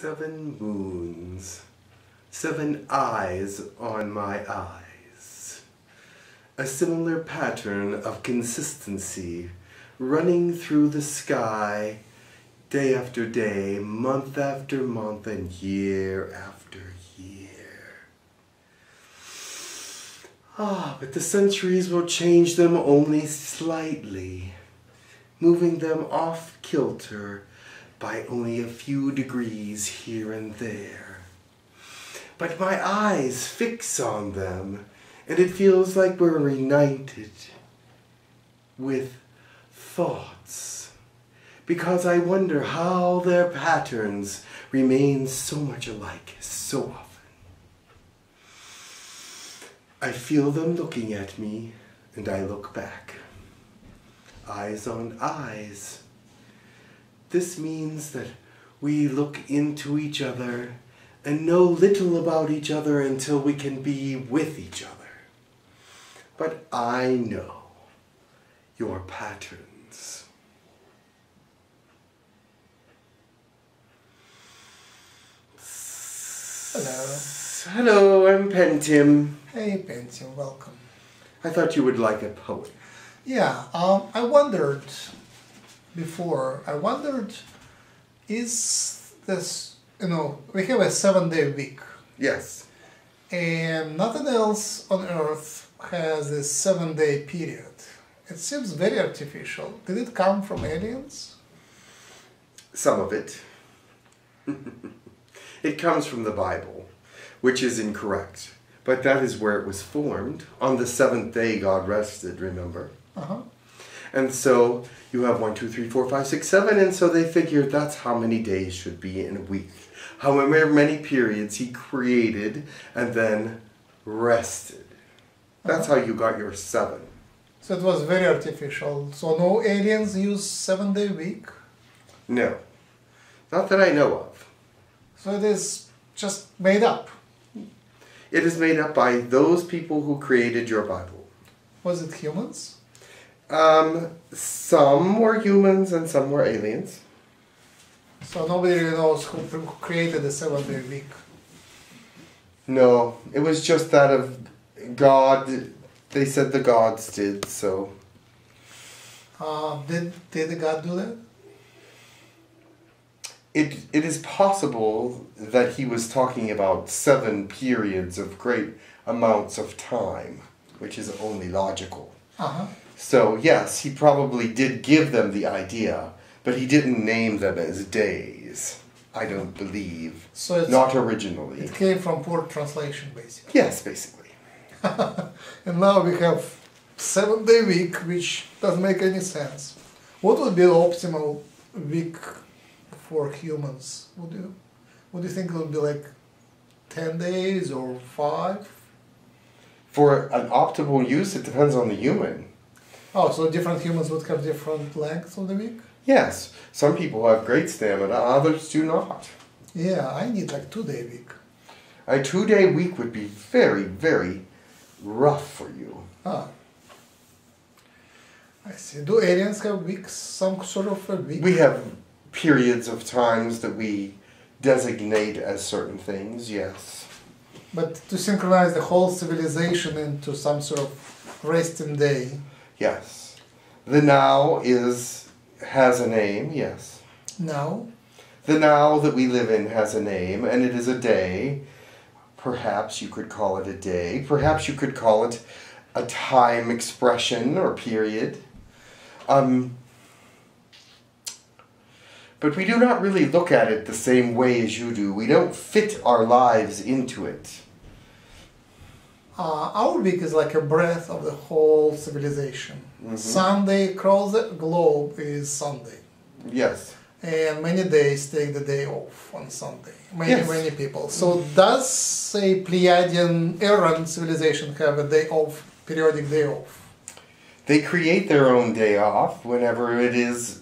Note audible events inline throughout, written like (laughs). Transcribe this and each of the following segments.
Seven moons, seven eyes on my eyes. A similar pattern of consistency running through the sky day after day, month after month, and year after year. Ah, but the centuries will change them only slightly, moving them off kilter by only a few degrees here and there. But my eyes fix on them, and it feels like we're reunited with thoughts, because I wonder how their patterns remain so much alike so often. I feel them looking at me, and I look back. Eyes on eyes this means that we look into each other and know little about each other until we can be with each other. But I know your patterns. Hello. Hello, I'm Pentim. Hey, Pentim, welcome. I thought you would like a poem. Yeah, um, I wondered before, I wondered, is this, you know, we have a seven day week, Yes. and nothing else on earth has a seven day period. It seems very artificial. Did it come from aliens? Some of it. (laughs) it comes from the Bible, which is incorrect. But that is where it was formed. On the seventh day, God rested, remember? Uh huh. And so you have one, two, three, four, five, six, seven, and so they figured that's how many days should be in a week. However many periods he created and then rested. That's uh-huh. how you got your seven. So it was very artificial. So no aliens use seven day week. No. Not that I know of. So it is just made up. It is made up by those people who created your Bible. Was it humans? Um, some were humans and some were aliens. So nobody really knows who created the seven day week. No, it was just that of God. They said the gods did, so. Uh, did did God do that? It, it is possible that he was talking about seven periods of great amounts of time, which is only logical. Uh huh. So, yes, he probably did give them the idea, but he didn't name them as days. I don't believe. So it's, Not originally. it came from poor translation, basically. Yes, basically. (laughs) And now we have seven day week, which doesn't make any sense. What would be the optimal week for humans? Would you would you think it would be like ten days or five? For an optimal use, it depends on the human. Oh, so different humans would have different lengths of the week? Yes, some people have great stamina, others do not. Yeah, I need like two day week. A two day week would be very, very rough for you. Ah. I see. Do aliens have weeks, some sort of a week? We have periods of times that we designate as certain things, yes. But to synchronize the whole civilization into some sort of resting day. Yes. The now is has a name, yes. Now, The now that we live in has a name, and it is a day. Perhaps you could call it a day. Perhaps you could call it a time expression or period. Um, but we do not really look at it the same way as you do. We don't fit our lives into it. Uh, our week is like a breath of the whole civilization. Mhm. Sunday across the globe is Sunday. Yes. And many days take the day off on Sunday. Many, Yes. many people. So does, a Pleiadian Iran civilization have a day off, periodic day off? They create their own day off whenever it is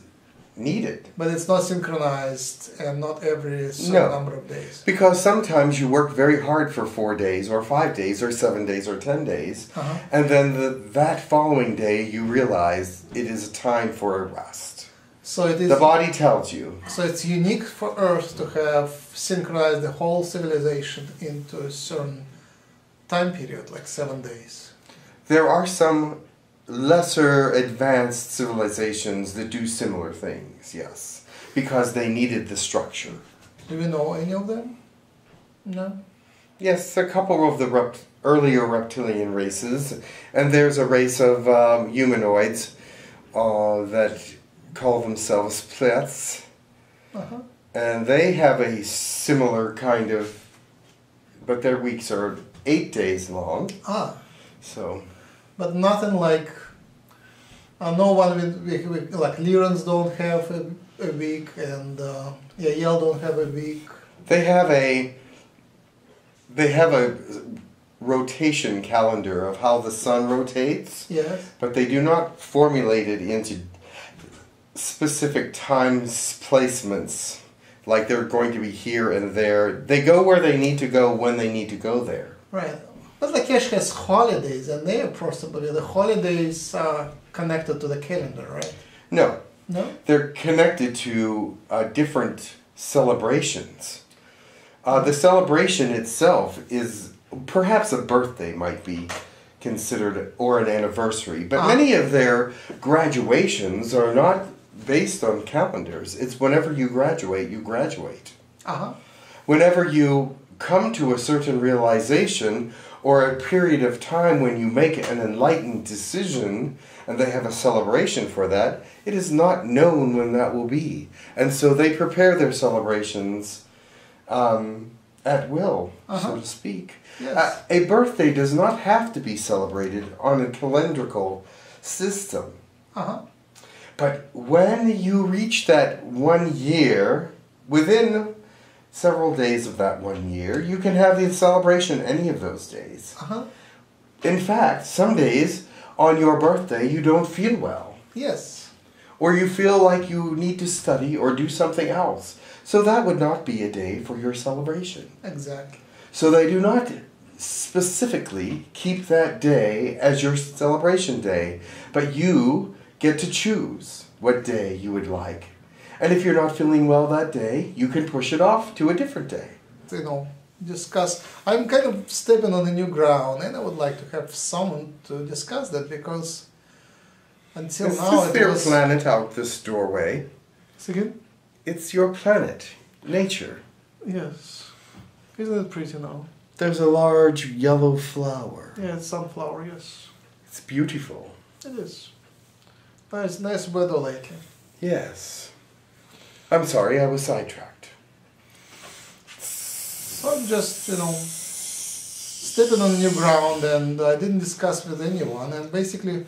needed. But it's not synchronized and not every certain No. number of days. Because sometimes you work very hard for four days, or five days, or seven days, or ten days, Uh-huh. and then the, that following day you realize it is a time for a rest. So it is. The body tells you. So it's unique for Earth to have synchronized the whole civilization into a certain time period, like seven days. There are some lesser advanced civilizations that do similar things, yes, because they needed the structure. Do we know any of them? No. Yes, a couple of the rept- earlier reptilian races, and there's a race of um, humanoids uh, that call themselves pleths, Uh-huh. and they have a similar kind of, but their weeks are eight days long, Ah, so. But nothing like. Uh, no one with, with, with like Lyrans don't have a, a week, and uh, Yahyel don't have a week. They have a they have a rotation calendar of how the sun rotates, Yes. but they do not formulate it into specific times placements like they're going to be here and there. They go where they need to go when they need to go there. Right. But Lakesh has holidays, and they are possibly the holidays are connected to the calendar, right? No, No. they're connected to uh, different celebrations. Uh, the celebration itself is perhaps a birthday might be considered or an anniversary, but Ah. many of their graduations are not based on calendars. It's whenever you graduate, you graduate. Uh huh. Whenever you come to a certain realization or a period of time when you make an enlightened decision and they have a celebration for that, it is not known when that will be. And so they prepare their celebrations um, at will, so Uh-huh. to speak. Yes. Uh, a birthday does not have to be celebrated on a calendrical system. Uh huh. But when you reach that one year, within several days of that one year, you can have the celebration any of those days. Uh huh. In fact, some days on your birthday you don't feel well, Yes. or you feel like you need to study or do something else. So that would not be a day for your celebration. Exactly. So they do not specifically keep that day as your celebration day, but you get to choose what day you would like. And if you're not feeling well that day, you can push it off to a different day. You know, discuss. I'm kind of stepping on a new ground, and I would like to have someone to discuss that because until It's now just it their was. planet out this doorway. Second. It's your planet, nature. Yes. Isn't it pretty now? There's a large yellow flower. Yeah, it's sunflower. Yes, It's beautiful. it is. Nice, nice weather lately. Yes. I'm sorry, I was sidetracked. So I'm just, you know, stepping on new ground, and I didn't discuss with anyone. And basically,